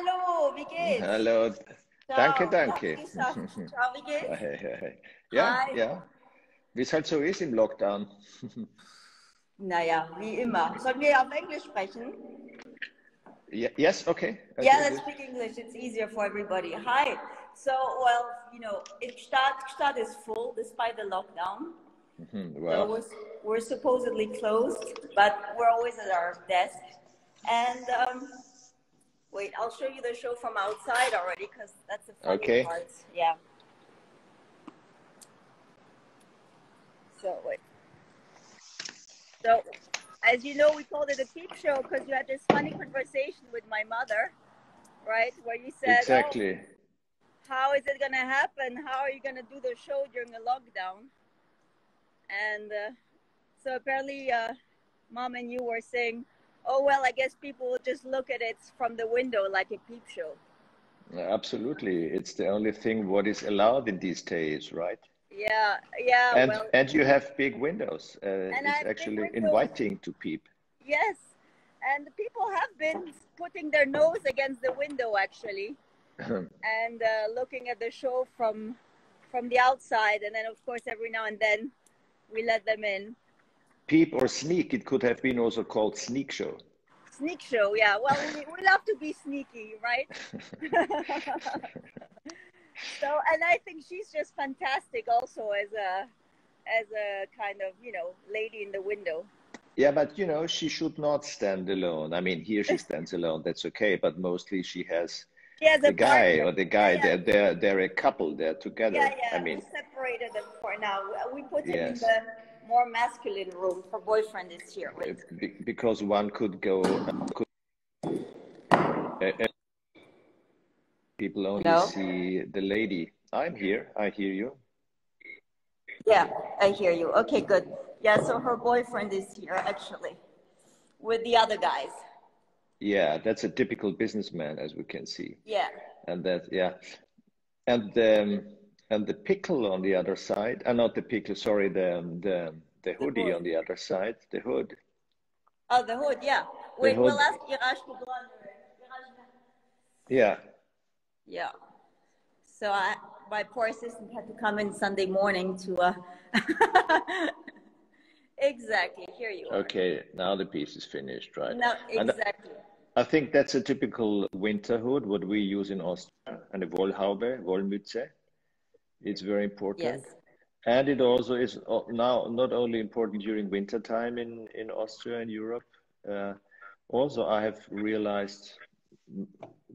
Hallo, wie geht's? Hallo. Ciao. Danke, danke. Ciao, wie geht's? Hey, hey. Ja, Hi. ja. Wie es halt so ist im Lockdown. Naja, wie immer. Sollen wir auf Englisch sprechen? Ye- Yes, okay. okay, Yeah, let's speak English. It's easier for everybody. Hi. So, well, you know, it Gstaad, Gstaad is full despite the lockdown. Mhm, So Well, we're, we're supposedly closed, but we're always at our desk. And um, wait, I'll show you the show from outside already because that's the funny Okay. part. Yeah. So wait. So, as you know, we called it a peep show because you had this funny conversation with my mother, right? Where you said, "Oh, exactly. how is it going to happen? How are you going to do the show during the lockdown? And uh, so apparently, uh, mom and you were saying, oh, well, I guess people will just look at it from the window like a peep show. Absolutely. It's the only thing what is allowed in these days, right? Yeah, yeah, And well, and you have big windows. Uh, it's actually windows. inviting to peep. yes. And people have been putting their nose against the window actually and uh, looking at the show from from the outside. And then, of course, every now and then we let them in. Peep or sneak, it could have been also called sneak show. Sneak show, yeah. Well, we, we love to be sneaky, right? so, and I think she's just fantastic, also as a as a kind of you know lady in the window. Yeah, but you know, she should not stand alone. I mean, here she stands alone, that's okay, but mostly she has She has the guy partner. or the guy, Yeah, they're, they're, they're a couple, they're together. yeah, yeah. I mean, we separated them for now. We put him in Yes. the more masculine room. Her boyfriend is here. Because one could go, could, uh, uh, people only Hello? see the lady. I'm here, I hear you. Yeah, I hear you. Okay, good. Yeah, so her boyfriend is here actually with the other guys. Yeah, that's a typical businessman, as we can see. Yeah. And that, yeah. And um, and the pickle on the other side, uh, not the pickle, sorry, the, the, the hoodie hood. on the other side, the hood. Oh, the hood, yeah. Wait, hood. we'll ask Iraj to go under it. Yeah, Yeah. So I, my poor assistant had to come in Sunday morning to. Uh... exactly. Here you are. okay, now the piece is finished, right? No, And exactly. I think that's a typical winter hood, what we use in Austria, and a Wollhaube, Wollmütze. It's very important. Yes. And it also is now not only important during winter time in, in Austria and Europe. Uh, also, I have realized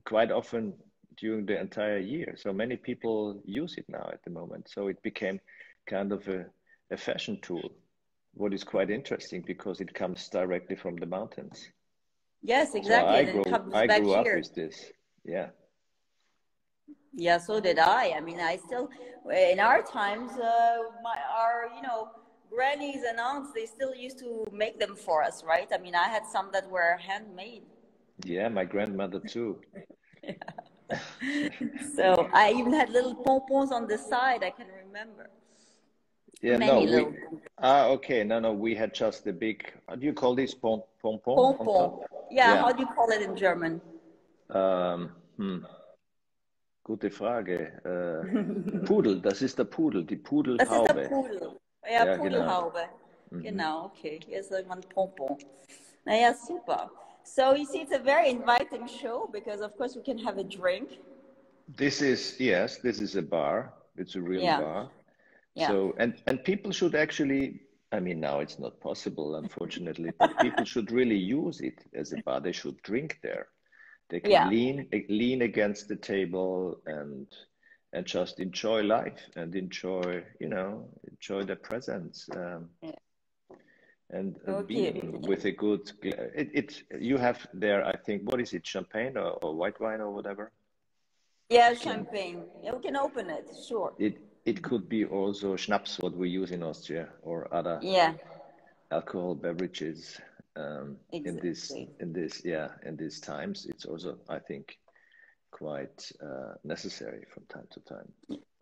quite often during the entire year. So many people use it now at the moment. So it became kind of a, a fashion tool, what is quite interesting because it comes directly from the mountains. Yes, exactly. So. I grew, I back grew up here. with this. Yeah. Yeah, so did I. I mean, I still, in our times, uh, my, our, you know, grannies and aunts, they still used to make them for us, right? I mean, I had some that were handmade. Yeah, my grandmother too. So I even had little pompons on the side, I can remember. Yeah, Many no, we, ah, okay, no, no, we had just the big, how do you call this? Pom, pom, pom? on pompon. Yeah, Yeah. how do you call it in German? Ähm, hm. Gute Frage. Äh, Pudel, das ist der Pudel, die Das ist der Pudelhaube. Pudel. Ja, Ja, genau. Pudelhaube. Mhm. Genau, okay. Hier ist irgendwann Pompon. Naja, super. So you see, it's a very inviting show because, of course, we can have a drink. This is, yes, this is a bar. It's a real Yeah. bar. Yeah. So, and, and people should actually, I mean, now it's not possible, unfortunately, but people should really use it as a bar. They should drink there. They can Yeah. lean lean against the table and and just enjoy life and enjoy, you know, enjoy the presence. Um, Yeah. and uh, Okay. being with a good, it, it, you have there, I think, what is it, champagne or, or white wine or whatever? Yeah, champagne. Yeah, we can open it, sure. It, it could be also schnapps, what we use in Austria, or other Yeah, alcohol beverages. Um, in this, Exactly. in this, yeah, in these times, it's also, I think, quite uh, necessary from time to time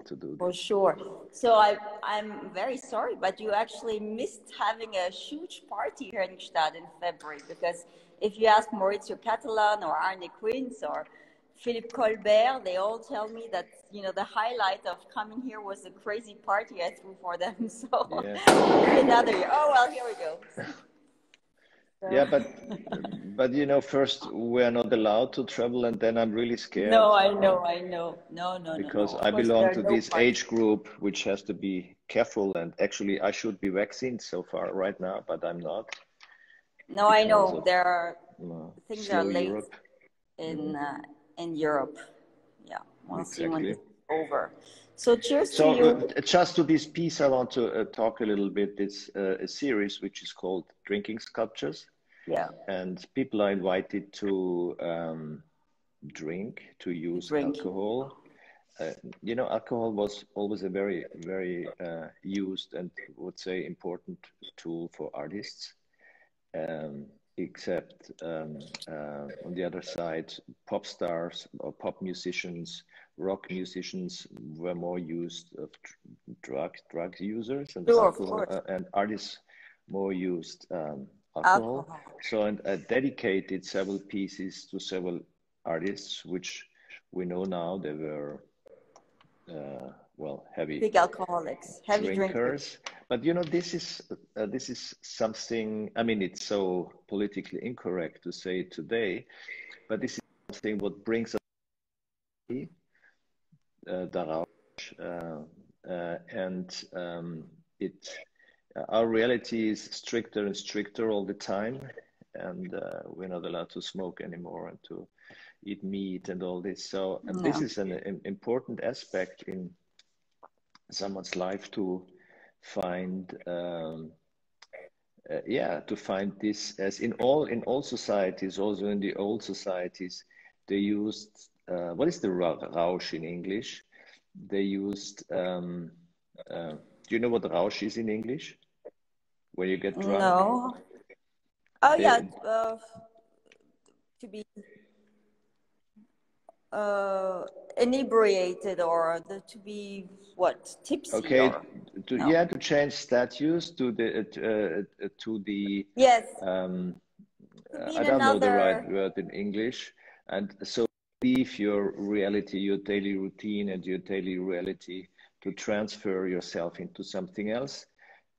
to do for this. sure. So I, I'm very sorry, but you actually missed having a huge party here in Gstaad in February because if you ask Maurizio Cattelan or Arne Quinze or Philippe Colbert, they all tell me that you know the highlight of coming here was the crazy party I threw for them. So yeah. another year. Oh well, here we go. Yeah, but but you know, first we're not allowed to travel, and then I'm really scared. No, I know, I know, no, no, because no, I belong to no this age group which has to be careful, and actually I should be vaccinated so far right now, but I'm not. No, I know of, there are things are late Europe. in mm-hmm. uh, in Europe. Yeah, we'll exactly. it's over. So cheers so, to you. Uh, just to this piece, I want to uh, talk a little bit. It's uh, a series which is called Drinking Sculptures. Yeah. And people are invited to um, drink, to use drink. alcohol. Uh, you know, alcohol was always a very, very uh, used and would say important tool for artists. Um, except um, uh, on the other side, pop stars or pop musicians, rock musicians were more used of drug drug users, and, sure, alcohol, uh, and artists more used um, alcohol. alcohol. So and I dedicated several pieces to several artists, which we know now they were uh, well heavy big alcoholics, heavy drinkers. drinkers. But you know this is uh, this is something. I mean, it's so politically incorrect to say today, but this is something what brings us uh, uh, uh, and um, it our reality is stricter and stricter all the time, and uh, we're not allowed to smoke anymore and to eat meat and all this. So no. this is an, an, important aspect in someone's life to find. Um, uh, yeah, to find this as in all in all societies, also in the old societies, they used uh, what is the rausch in English? They used. Um, uh, do you know what rausch is in English? When you get drunk? No. Oh yeah, uh, to be uh, inebriated or the, to be what tipsy. Okay, or, to, no. yeah, to change status to the uh, uh to the yes. Um, I don't another... know the right word in English, and so leave your reality, your daily routine, and your daily reality to transfer yourself into something else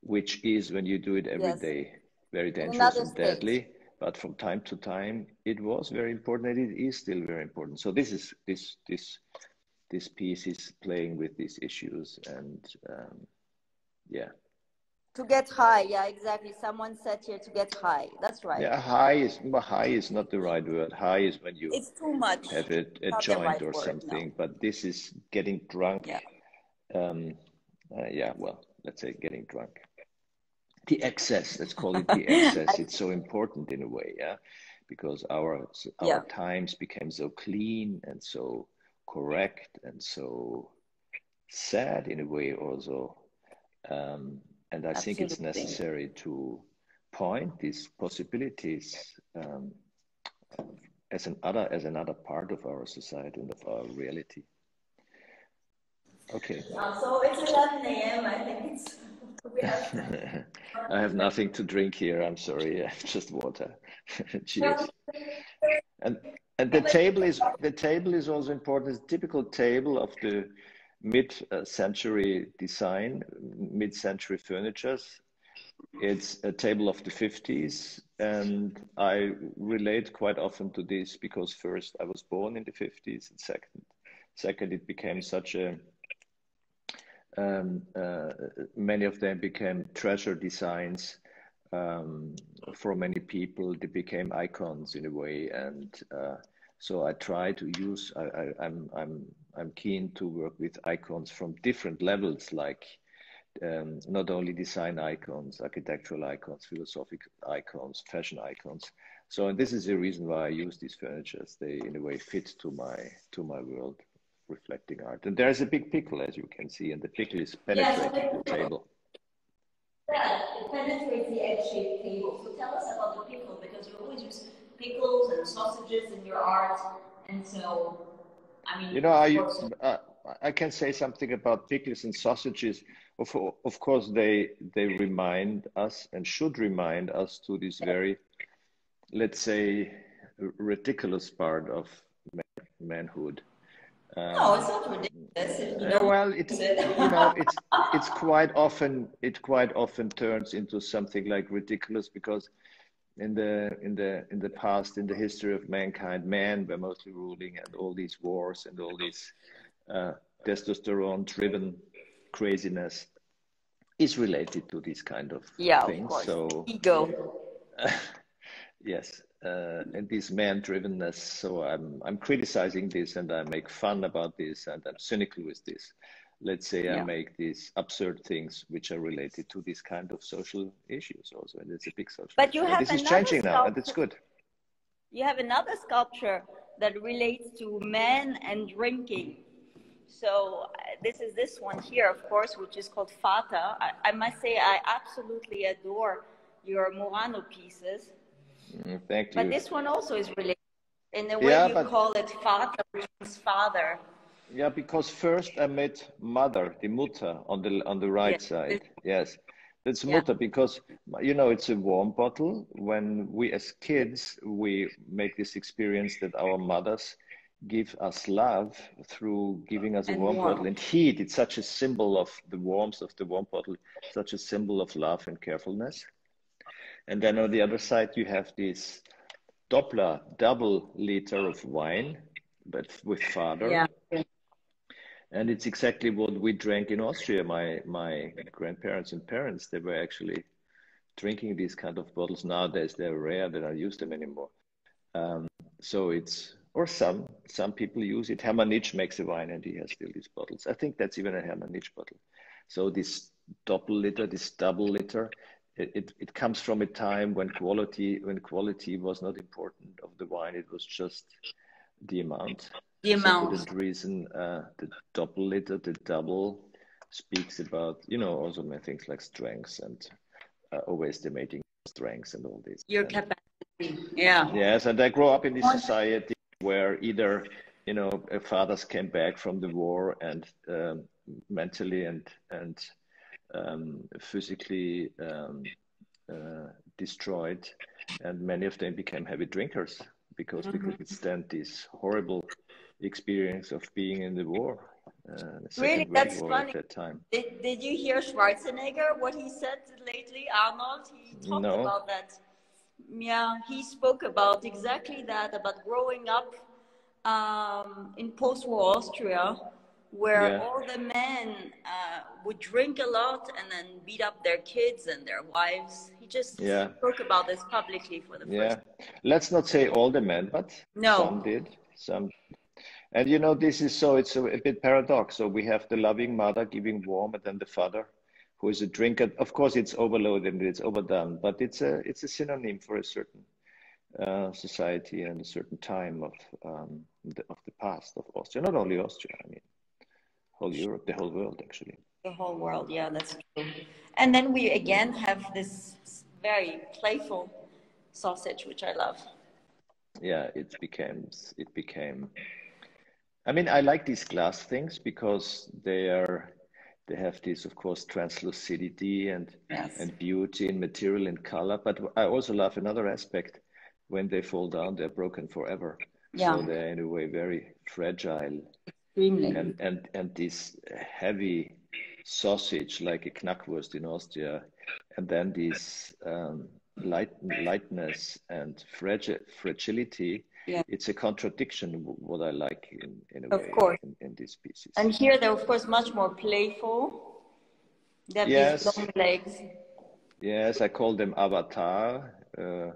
which is when you do it every yes. day, very dangerous and deadly. But from time to time, it was very important, and it is still very important. So this is this this this piece is playing with these issues, and um, yeah. To get high, yeah, exactly. Someone said here to get high. That's right. Yeah, high is high is not the right word. High is when you it's too much. have a, a joint right or word, something. No. But this is getting drunk. Yeah. Um, uh, yeah. Well, let's say getting drunk the excess let's call it the excess. It's so important in a way yeah? Because our our yeah. times became so clean and so correct and so sad in a way also. Um, and i Absolutely. think it's necessary to point these possibilities um, as an other as another part of our society and of our reality. Okay. Uh, so it's 11 a.m i think it's I have nothing to drink here. I'm sorry. just water. Cheers. And and the table is the table is also important. It's a typical table of the mid-century design, mid-century furnitures. It's a table of the 50s, and I relate quite often to this because first I was born in the 50s, and second, second it became such a um, uh, many of them became treasure designs um, for many people. They became icons in a way, and uh, so I try to use. I, I, I'm I'm I'm keen to work with icons from different levels, like um, not only design icons, architectural icons, philosophical icons, fashion icons. So this is the reason why I use these furnitures. They in a way fit to my to my world reflecting art. And there's a big pickle, as you can see, and the pickle is penetrating yes, the table. Yeah, it penetrates the egg-shaped table. So tell us about the pickle, because you always use pickles and sausages in your art, and so, I mean... You know, I, uh, I can say something about pickles and sausages. Of, of course, they, they remind us and should remind us to this very, let's say, ridiculous part of manhood. Um, no, it's not ridiculous. You know, well, it's you know, it's it's quite often it quite often turns into something like ridiculous because in the in the in the past in the history of mankind, men were mostly ruling, and all these wars and all these uh, testosterone-driven craziness is related to these kind of yeah, things. Of so ego. Uh, yes, uh, and this man-drivenness. So I'm I'm criticizing this, and I make fun about this, and I'm cynical with this. Let's say yeah. I make these absurd things which are related to this kind of social issues also, and it's a big social. But you have and this is changing sculpture. now, and it's good. You have another sculpture that relates to men and drinking. So uh, this is this one here, of course, which is called Vater. I, I must say I absolutely adore your Murano pieces. Mm, thank you. But this one also is related in the way yeah, you but... call it Vater, which means father. Yeah, because first I met mother, the Mutter, on the on the right yes. side. Yes, that's yeah. Mutter because you know it's a warm bottle. When we as kids we make this experience that our mothers give us love through giving us a warm, warm, bottle and heat. It's such a symbol of the warmth of the warm bottle, such a symbol of love and carefulness. And then on the other side, you have this Doppler double liter of wine, but with father. Yeah. And it's exactly what we drank in Austria. My my grandparents and parents, they were actually drinking these kind of bottles. Nowadays, they're rare; they don't use them anymore. Um, so it's or some some people use it. Hermann Nitsch makes a wine and he has still these bottles. I think that's even a Hermann Nitsch bottle. So this double liter, this double liter, it, it, it comes from a time when quality when quality was not important of the wine. It was just the amount. The amount. So the reason uh, the double liter, the double speaks about you know also things like strengths and uh, overestimating strengths and all this. Your capacity. Yeah. Yes, and I grew up in this society where either you know fathers came back from the war and um, mentally and and um, physically um, uh, destroyed, and many of them became heavy drinkers because mm-hmm. they couldn't stand this horrible experience of being in the war. Uh, really, that's funny. At that time. Did, did you hear Schwarzenegger? What he said lately, Arnold? He talked no. about that yeah, he spoke about exactly that about growing up um, in post-war Austria, where yeah. all the men uh, would drink a lot and then beat up their kids and their wives. He just yeah. spoke about this publicly for the yeah. first. Yeah, let's not say all the men, but no. some did. Some, and you know, this is so. It's a, a bit paradox. So we have the loving mother giving warm, and then the father who is a drinker. Of course, it's overloaded and it's overdone, but it's a it's a synonym for a certain uh, society and a certain time of um, the, of the past of Austria. Not only Austria, I mean, whole Europe, the whole world, actually. The whole world, yeah, that's true. And then we again have this very playful sausage, which I love. Yeah, it became it became. I mean, I like these glass things because they are they have this, of course, translucidity and yes. and beauty and material and color. But I also love another aspect. When they fall down, they're broken forever. Yeah. So they're in a way very fragile. Extremely. And and and this heavy sausage, like a knackwurst in Austria, and then this um, light lightness and fragile fragility yeah. it's a contradiction what I like in, in a of way course. In, in, these pieces. And here they're of course much more playful. They yes. these long legs. Yes, I call them avatar. Uh,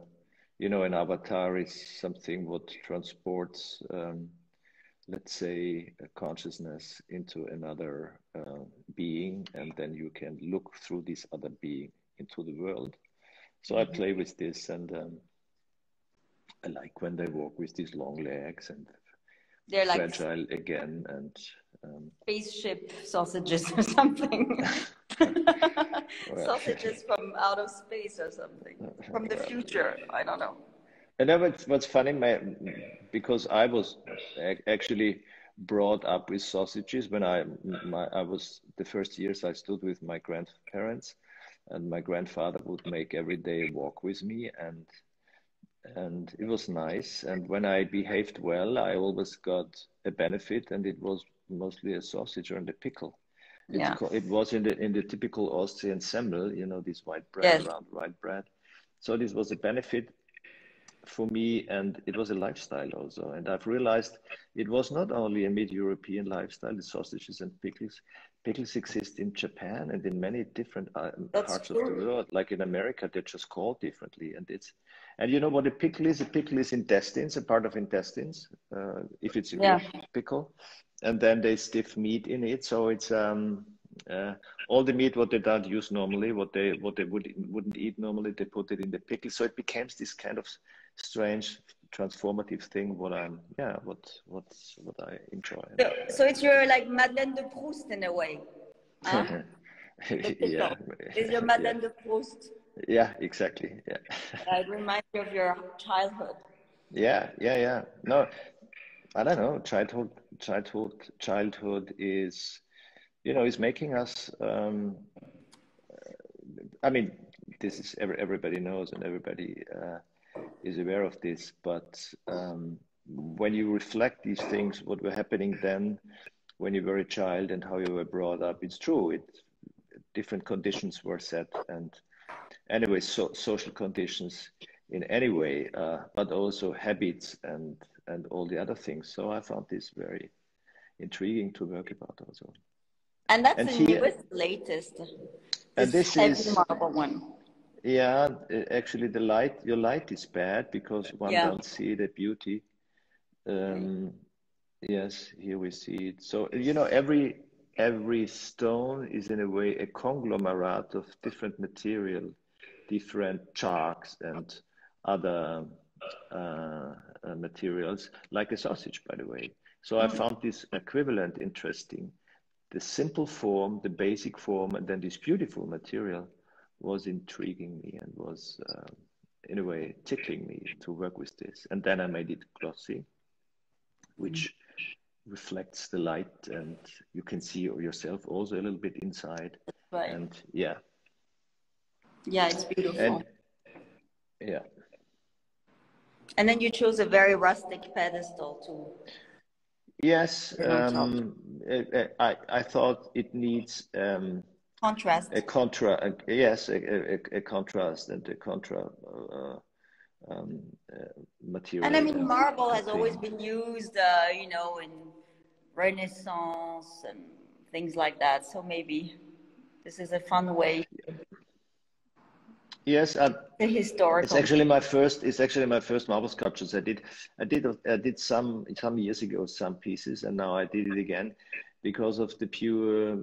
you know, an avatar is something what transports, um, let's say, a consciousness into another uh, being, and then you can look through this other being into the world. So mm-hmm. I play with this, and um, I like when they walk with these long legs and they're like fragile again and um, spaceship sausages or something. sausages from out of space or something from the future. I don't know. And then what's, what's funny, my, because I was actually brought up with sausages when I my, I was the first years I stood with my grandparents, and my grandfather would make every day walk with me, and and it was nice. And when I behaved well, I always got a benefit, and it was mostly a sausage or a pickle. Yeah. It's, it was in the in the typical Austrian semmel, you know, this white bread, Yes. round white bread. So this was a benefit for me, and it was a lifestyle also. And I've realized it was not only a mid-European lifestyle, the sausages and pickles. Pickles exist in Japan and in many different uh, That's parts of the world. Like in America, they're just called differently. And it's and you know what a pickle is? A pickle is intestines, a part of intestines, uh, if it's a Yeah. pickle. And then they stiff meat in it, so it's um, uh, all the meat what they don't use normally, what they what they would wouldn't eat normally, they put it in the pickle. So it becomes this kind of strange transformative thing. What I'm yeah, what what's what I enjoy. So, so it's your like Madeleine de Proust in a way. Huh? Yeah. It's your yeah, de Proust. yeah, exactly. Yeah. It reminds you of your childhood. Yeah, yeah, yeah. No, I don't know. Childhood, childhood, childhood is, you know, is making us. Um, I mean, this is every, everybody knows and everybody uh, is aware of this. But um, when you reflect these things, what were happening then, when you were a child, and how you were brought up, it's true. It different conditions were set, and anyway, so social conditions in any way, uh, but also habits and and all the other things. So I found this very intriguing to work about also. And that's And the here- newest, latest. And this is marble one. Yeah, actually the light your light is bad because one Yeah. don't see the beauty. Um, yes, here we see it. So you know every every stone is in a way a conglomerate of different material, different chalks and other uh, uh, materials, like a sausage, by the way. So I found this equivalent interesting. The simple form, the basic form, and then this beautiful material was intriguing me and was, uh, in a way, tickling me to work with this. And then I made it glossy, which reflects the light, and you can see yourself also a little bit inside. Right. And yeah, yeah, it's beautiful. and yeah. And then you chose a very rustic pedestal too. Yes, Right on top. um, I, I I thought it needs um, Contrast. a contra. A, yes, a, a, a contrast and a contra uh, um, uh, material. And I mean, marble has thing. always been used, uh, you know, in Renaissance and things like that. So maybe this is a fun way, Yes, I, the historical. It's actually my first. It's actually my first marble sculptures. I did. I did. I did some some years ago some pieces, and now I did it again because of the pure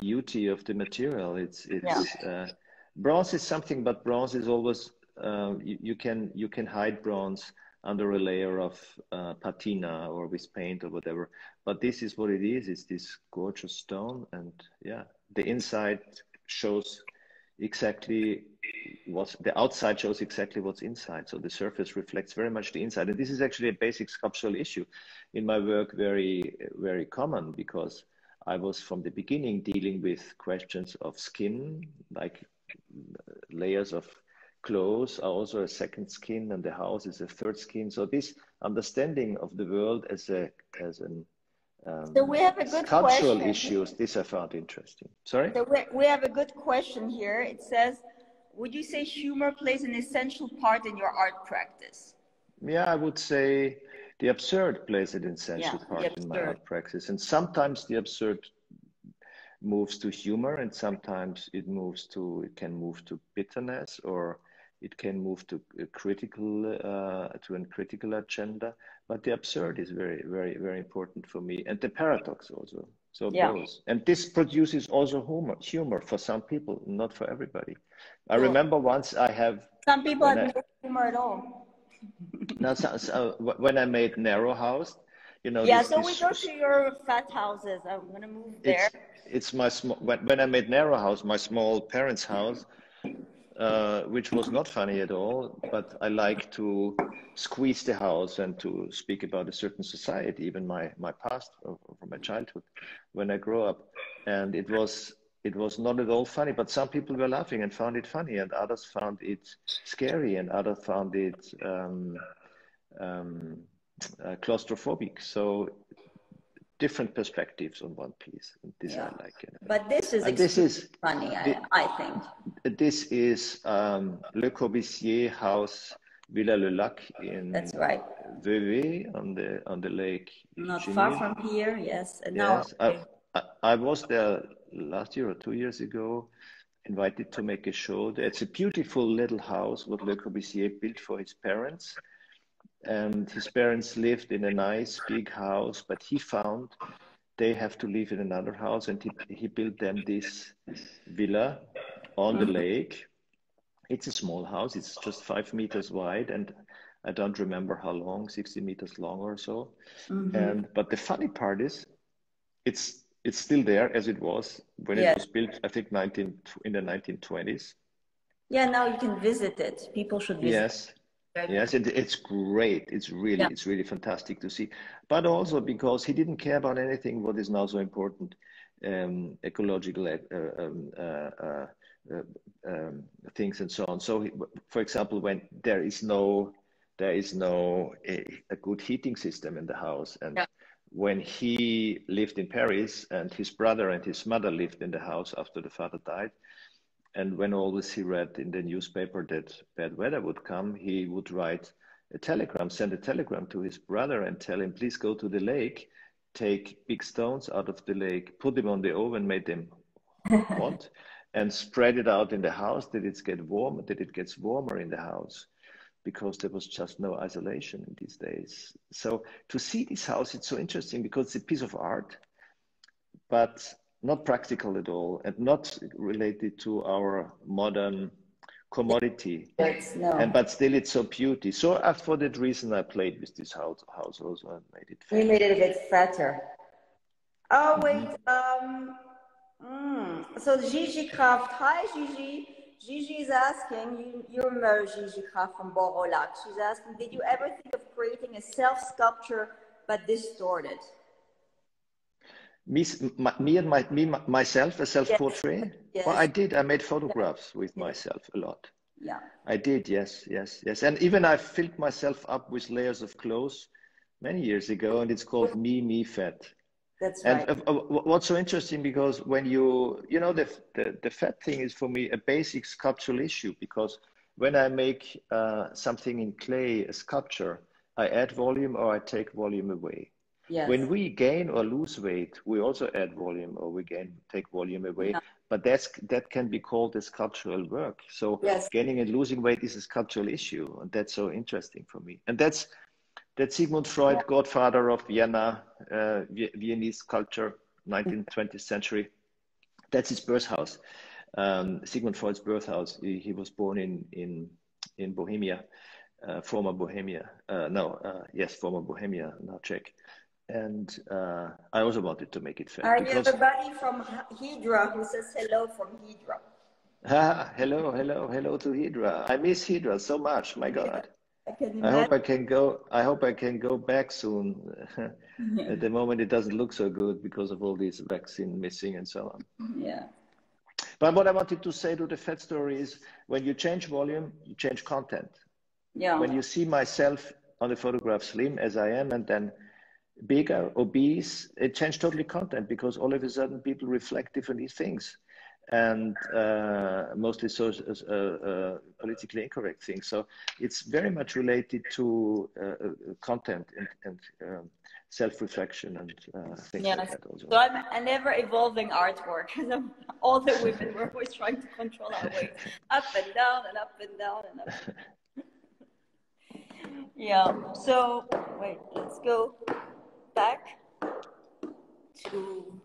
beauty of the material. It's it's uh, bronze is something, but bronze is always um, you, you can you can hide bronze under a layer of uh, patina or with paint or whatever. But this is what it is. It's this gorgeous stone, and yeah, the inside shows exactly what the outside shows exactly what's inside. So the surface reflects very much the inside. And this is actually a basic sculptural issue in my work, very, very common because I was from the beginning dealing with questions of skin, like layers of clothes are also a second skin and the house is a third skin. So this understanding of the world as a as an um, So we have a good cultural question. issues, this I found interesting. Sorry? So we, we have a good question here. It says, would you say humor plays an essential part in your art practice? Yeah, I would say the absurd plays an essential Yeah, part in my art practice. And sometimes the absurd moves to humor, and sometimes it moves to, it can move to bitterness, or it can move to a critical, uh, to a critical agenda. But the absurd is very, very, very important for me, and the paradox also. So Yeah. both, and this produces also humor, humor for some people, not for everybody. I remember once I have Some people have I- no humor at all. Now, so, so when I made Narrow House, you know, Yeah, this, so this we go to your fat houses. I'm gonna move there. it's, it's my small, when, when I made Narrow House, my small parents' house, uh, which was not funny at all, but I like to squeeze the house and to speak about a certain society, even my, my past from my childhood when I grew up. And it was it was not at all funny, but some people were laughing and found it funny, and others found it scary, and others found it um, um, uh, claustrophobic. So different perspectives on one piece. And this yeah. I like. But this is this is funny, I, I, think. This is um, Le Corbusier house, Villa Le Lac in That's right. Vevey on the on the lake. Not far from here, yes. And yes, now, I, I, I was there last year or two years ago, invited to make a show. It's a beautiful little house what Le Corbusier built for his parents and his parents lived in a nice big house, but he found they have to live in another house, and he, he built them this villa on the lake. It's a small house, it's just five meters wide, and I don't remember how long, 60 meters long or so. Mm-hmm. And but the funny part is, it's it's still there as it was when it was built. I think 19 in the 1920s. Yeah, now you can visit it. People should visit. Yes, Yes, it, it's great. It's really, yeah. it's really fantastic to see. But also because he didn't care about anything what is now so important, um, ecological uh, um, uh, uh, uh, um, things and so on. So, for example, when there is no, there is no a, a good heating system in the house, and yeah. When he lived in Paris, and his brother and his mother lived in the house after the father died, and when always he read in the newspaper that bad weather would come, he would write a telegram, send a telegram to his brother and tell him, please go to the lake, take big stones out of the lake, put them on the oven, make them hot, and spread it out in the house that it get warm, that it gets warmer in the house because there was just no isolation in these days. So to see this house, it's so interesting because it's a piece of art, but not practical at all and not related to our modern commodity Yes, no. and but still it's so beauty so uh, for that reason i played with this house, house also and made it we made it a bit fatter oh wait um mm. so gigi kracht hi gigi Gigi is asking, you, you remember Gigi Kracht from Baur au Lac. She's asking, did you ever think of creating a self sculpture but distorted? me, my, me and my, me, myself, a self-portrait? Yes. yes. Well, I did. I made photographs with myself a lot. Yeah. I did, yes, yes, yes. And even I filled myself up with layers of clothes many years ago, and it's called Me, Me Fat. That's right. And uh, uh, what's so interesting because when you, you know, the, the, the fat thing is for me a basic sculptural issue because when I make uh, something in clay, a sculpture, I add volume or I take volume away. Yes. When we gain or lose weight, we also add volume or we gain take volume away. Yeah. But that's that can be called a sculptural work. So yes. gaining and losing weight is a sculptural issue, and that's so interesting for me. And that's that Sigmund Freud, yeah. godfather of Vienna, uh, Viennese culture, 19th, 20th century. That's his birth house. Um, Sigmund Freud's birth house. He, he, was born in in in Bohemia, uh, former Bohemia. Uh, no, uh, yes, former Bohemia, now Czech and uh, I also wanted to make it fair. Are you the buddy from Hydra who says hello from Hydra? Ah, hello, hello, hello to Hydra. I miss Hydra so much. My God. I, I hope I can go. I hope I can go back soon. yeah. At the moment, it doesn't look so good because of all these vaccine missing and so on. Yeah. But what I wanted to say to the fat story is, when you change volume, you change content. Yeah. When you see myself on the photograph slim as I am, and then bigger, obese, it changed totally content because all of a sudden people reflect different things and uh, mostly so, uh, uh, politically incorrect things. So it's very much related to uh, uh, content and, and um, self-reflection and uh, things like that also. So I'm an ever-evolving artwork. all the women were always trying to control our weight, up and down and up and down and up. yeah. So wait, let's go back to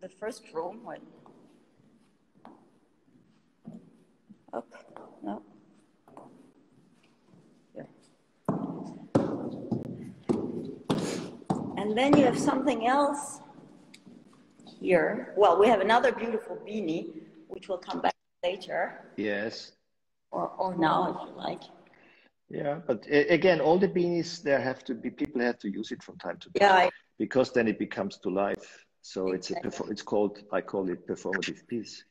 the first room. Wait. Up, no. Here. And then you have something else here. Well, we have another beautiful beanie, which will come back later. Yes. Or, or now, if you like. Yeah, but again, all the beanies there have to be people have to use it from time to time. Yeah, I, because then it becomes to life. So exactly. it's a it's called I call it performative yeah.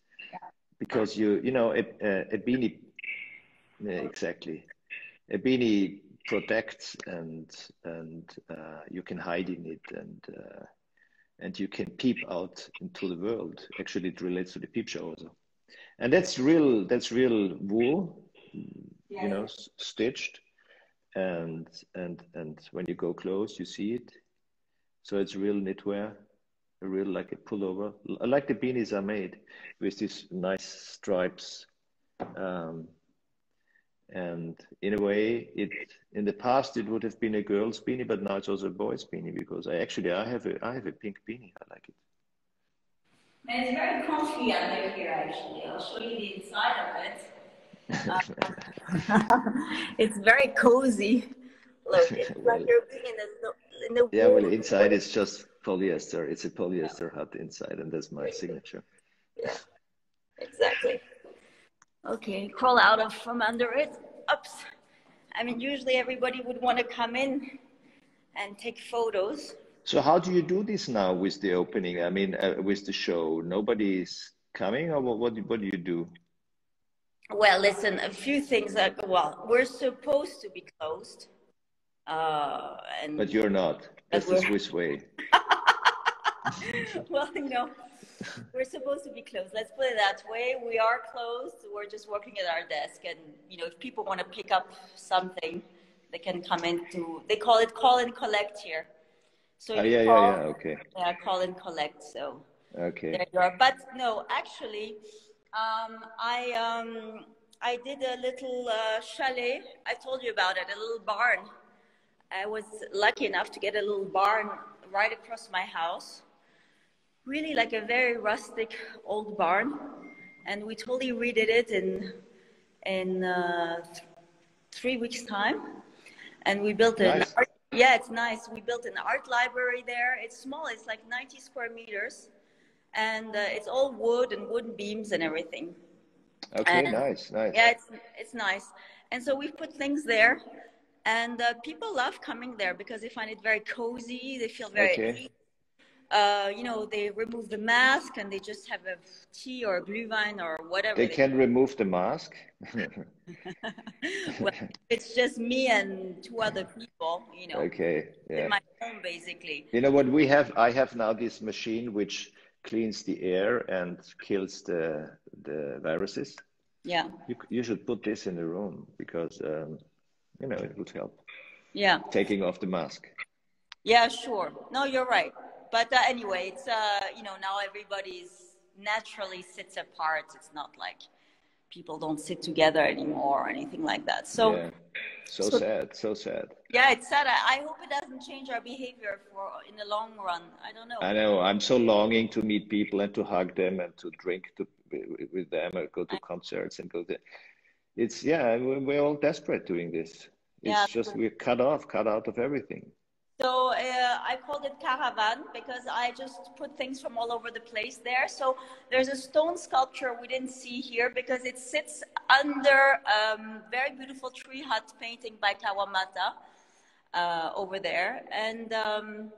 Because you you know a, a, a beanie exactly a beanie protects and and uh, you can hide in it and uh, and you can peep out into the world. Actually, it relates to the peep show also, and that's real. That's real wool, yeah. you know, stitched, and and and when you go close, you see it. So it's real knitwear, real like a pullover, like the beanies are made with these nice stripes. Um, and in a way it in the past it would have been a girl's beanie but now it's also a boy's beanie because i actually i have a i have a pink beanie. I like it. And it's very comfy under here actually. I'll show you the inside of it. It's very cozy. Look it's well, like you're being in the, in the yeah well inside it's just polyester it's a polyester yeah. hut inside and that's my signature yeah exactly Okay, crawl out of from under it. Oops. I mean, usually everybody would want to come in and take photos. So how do you do this now with the opening? I mean, uh, with the show, nobody's coming, or what? What, what do you do? Well, listen, a few things. Are, well, we're supposed to be closed, uh, and but you're not. That's the Swiss way. well, you know, we're supposed to be closed. Let's put it that way. We are closed. We're just working at our desk, and you know, if people want to pick up something, they can come in to. They call it call and collect here. So oh, yeah, call, yeah, yeah, okay. Yeah, call and collect. So okay, there you are. But no, actually, um, I um, I did a little uh, chalet. I told you about it, a little barn. I was lucky enough to get a little barn right across my house really like a very rustic old barn. And we totally redid it in, in uh, th three weeks' time. And we built an nice. art, yeah, it's nice. We built an art library there. It's small, it's like 90 square meters. And uh, it's all wood and wooden beams and everything. Okay, and, nice, nice. Yeah, it's, it's nice. And so we've put things there. And uh, people love coming there because they find it very cozy. They feel very okay uh, you know, they remove the mask and they just have a tea or a blue wine or whatever. They, they can remove the mask. well, it's just me and two other people, you know. Okay. Yeah. In my home, basically. You know what we have? I have now this machine which cleans the air and kills the the viruses. Yeah. You you should put this in the room because um, you know it would help. Yeah. Taking off the mask. Yeah, sure. No, you're right but uh, anyway, it's uh, you know now everybody's naturally sits apart. It's not like people don't sit together anymore or anything like that. So, yeah. so, so, sad, so sad. Yeah, it's sad. I, I hope it doesn't change our behavior for in the long run. I don't know. I know. I'm so longing to meet people and to hug them and to drink to, with them or go to concerts and go to. It's yeah, we're all desperate doing this. It's yeah, just we're cut off, cut out of everything. So uh, I called it caravan because I just put things from all over the place there. So there's a stone sculpture we didn't see here because it sits under a um, very beautiful tree hut painting by Kawamata uh, over there. And um,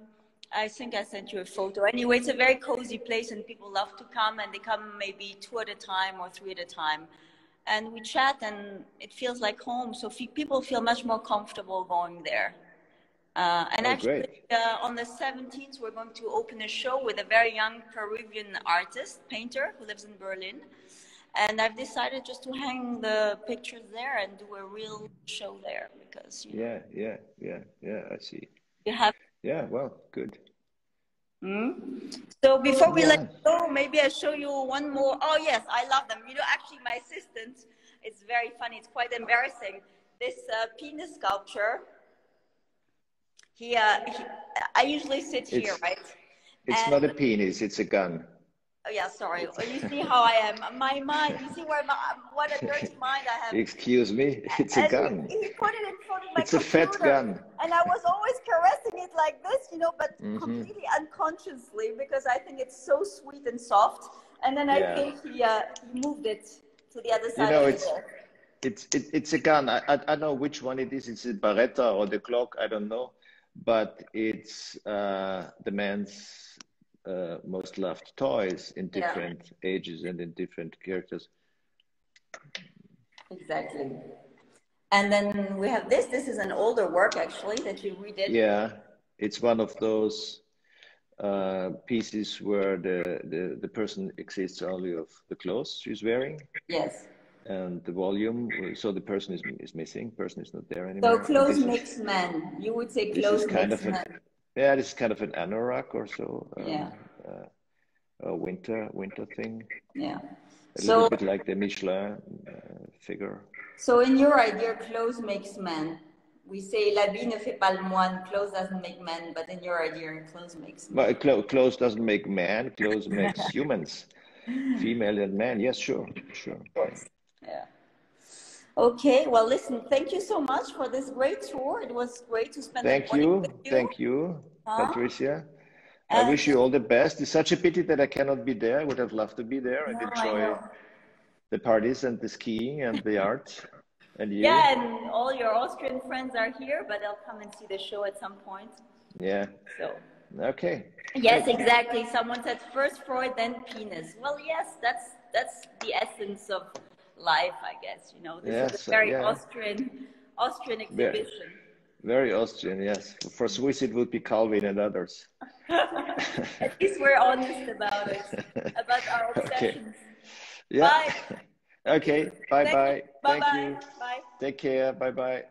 I think I sent you a photo. Anyway, it's a very cozy place and people love to come and they come maybe two at a time or three at a time. And we chat and it feels like home. So people feel much more comfortable going there. Uh, and oh, actually, uh, on the 17th, we're going to open a show with a very young Peruvian artist, painter, who lives in Berlin. And I've decided just to hang the pictures there and do a real show there because. You know, yeah, yeah, yeah, yeah. I see. You have. Yeah. Well, good. Mm. So before we yeah. let go, maybe I show you one more. Oh yes, I love them. You know, actually, my assistant. It's very funny. It's quite embarrassing. This uh, penis sculpture he, uh, he I usually sit it's, here, right? It's and, not a penis, it's a gun. Oh yeah, sorry. You see how I am. My mind. You see where my what a dirty mind I have. Excuse me. It's a and gun. He, he, put it in front of my It's computer, a fat gun. And I was always caressing it like this, you know, but mm-hmm. completely unconsciously because I think it's so sweet and soft. And then I yeah. think he uh, he moved it to the other side. You know, it's it's it, it's a gun. I, I I don't know which one it is. It's a Beretta or the Glock. I don't know but it's uh, the man's uh, most loved toys in different yeah. ages and in different characters. Exactly. And then we have this. This is an older work actually that you redid. Yeah, it's one of those uh, pieces where the, the, the person exists only of the clothes she's wearing. Yes. And the volume, so the person is, is missing, person is not there anymore. So clothes makes man. You would say clothes makes man. Yeah, it's kind of an anorak or so. Um, yeah. Uh, a winter winter thing. Yeah. A so, little bit like the Michelin uh, figure. So in your idea, clothes makes man we say l'habit ne fait pas le moine, clothes doesn't make men, but in your idea, clothes makes men. But cl clothes doesn't make man, clothes makes humans, female and man. Yes, sure, sure. Yeah. Okay, well, listen, thank you so much for this great tour. It was great to spend Thank you. you. Thank you, huh? Patricia. And I wish you all the best. It's such a pity that I cannot be there. I would have loved to be there and no, enjoy the parties and the skiing and the art. And you? Yeah, and all your Austrian friends are here, but they'll come and see the show at some point. Yeah. So. Okay. Yes, exactly. Someone said first Freud, then penis. Well, yes, that's that's the essence of life, I guess. You know, this yes, is a very yeah. Austrian Austrian exhibition. Very, very Austrian, yes. For Swiss, it would be Calvin and others. At least we're honest about it, about our obsessions. Okay. Yeah. Bye. Okay. Bye bye. Bye Thank bye. you. Bye. Take care. Bye bye.